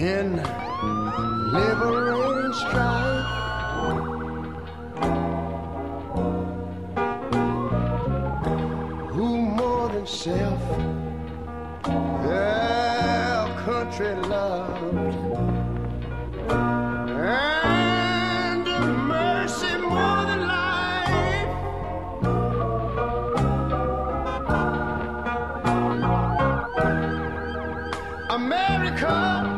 in liberating strife. Who more than self their country loved? And mercy more than life. America,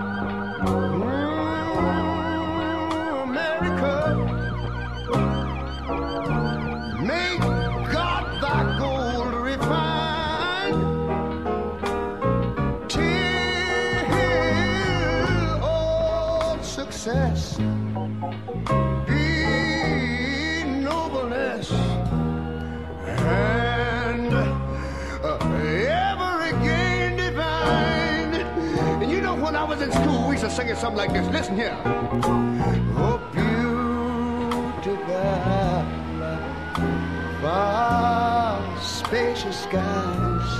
success be nobleness and uh, ever again divine. And you know, when I was in school, we used to sing it something like this. Listen here. Oh, beautiful, far spacious skies,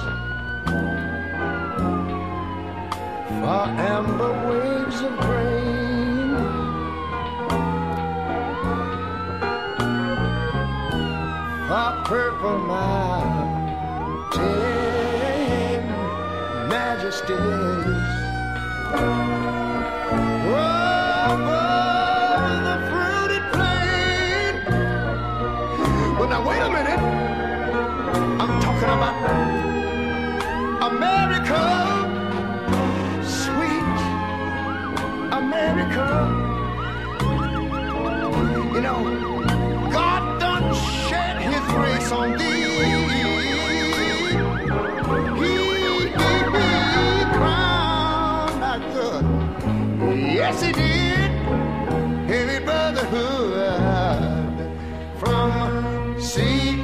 far amber waves of grain. Far purple mountain majesties. Over America, sweet America. You know, God done shed his grace on thee. He, he, he crowned thy good. Yes, he did. Heavy brotherhood from sea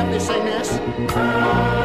help me sing this.